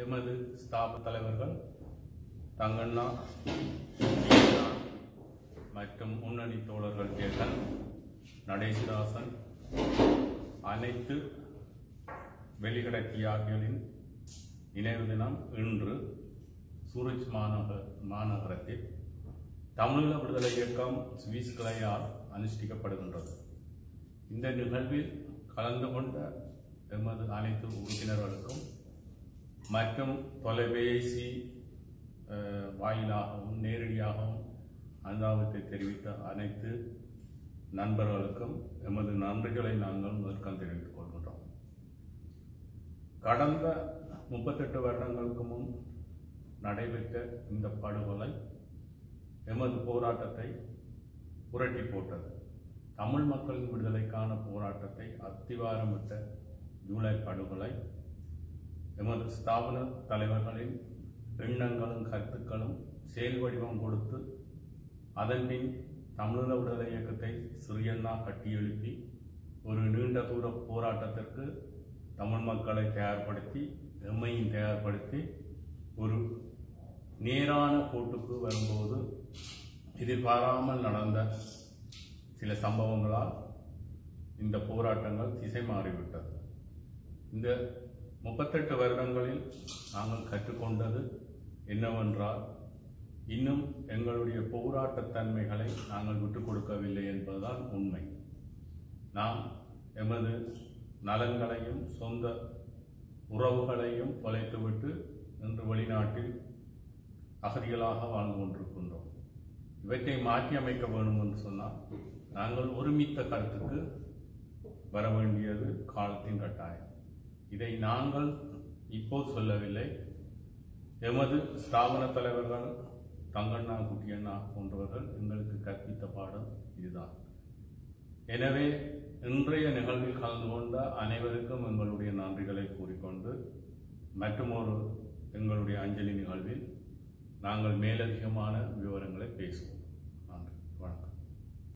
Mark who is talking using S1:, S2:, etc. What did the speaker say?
S1: எமது ஸ்தாப தலைவர்கள் தங்கண்ணா மற்றும் முன்னணி தோழர்கள் கேட்டன் நடேசதாசன் அனைத்து வெளிக்கடை தியாகிகளின் நினைவு தினம் இன்று சூரஜ் மாநகர மாநகரத்தில் தமிழீழ விடுதலை இயக்கம் சுவிஸ் கிளையால் அனுஷ்டிக்கப்படுகின்றது. இந்த நிகழ்வில் கலந்து கொண்ட எமது அனைத்து உறுப்பினர்களுக்கும் மற்றும் தொலைபேசி வாயிலாகவும் நேரடியாகவும் அனுதாபத்தை தெரிவித்த அனைத்து நண்பர்களுக்கும் எமது நன்றிகளை நாங்கள் முதற்கம் தெரிவித்துக் கொள்கின்றோம். கடந்த முப்பத்தெட்டு வருடங்களுக்கு முன் நடைபெற்ற இந்த படுகொலை எமது போராட்டத்தை புரட்டி போட்டது. தமிழ் மக்களின் விடுதலைக்கான போராட்டத்தை அத்திவாரமிட்ட ஜூலை படுகொலை எமது ஸ்தாபன தலைவர்களின் எண்ணங்களும் கருத்துக்களும் செயல் வடிவம் கொடுத்து அதன்பின் தமிழீழ விடுதலை இயக்கத்தை சிறியண்ணா கட்டியெழுப்பி ஒரு நீண்ட தூர போராட்டத்திற்கு தமிழ் மக்களை தயார்படுத்தி எம்மையும் தயார்படுத்தி ஒரு நேரான கோட்டுக்கு வரும்போது எதிர்பாராமல் நடந்த சில சம்பவங்களால் இந்த போராட்டங்கள் திசை மாறிவிட்டது. இந்த முப்பத்தெட்டு வருடங்களில் நாங்கள் கற்றுக்கொண்டது என்னவென்றால் இன்னும் எங்களுடைய போராட்டத்தன்மைகளை நாங்கள் விட்டுக் கொடுக்கவில்லை என்பதுதான் உண்மை. நாம் எமது நலன்களையும் சொந்த உறவுகளையும் தொலைத்துவிட்டு இன்று வெளிநாட்டில் அகதிகளாக வாழ்ந்து கொண்டிருக்கின்றோம். இவற்றை மாற்றி அமைக்க வேண்டும் என்று சொன்னால் நாங்கள் ஒருமித்த கருத்துக்கு வர வேண்டியது காலத்தின் கட்டாயம். இதை நாங்கள் இப்போது சொல்லவில்லை. எமது ஸ்தாபன தலைவர்கள் தங்கண்ணா குட்டியண்ணா போன்றவர்கள் எங்களுக்கு கற்பித்த பாடம் இதுதான். எனவே இன்றைய நிகழ்வில் கலந்து கொண்ட அனைவருக்கும் எங்களுடைய நன்றிகளை கூறிக்கொண்டு மற்றுமொரு எங்களுடைய அஞ்சலி நிகழ்வில் நாங்கள் மேலதிகமான விவரங்களை பேசுவோம். நன்றி. வணக்கம்.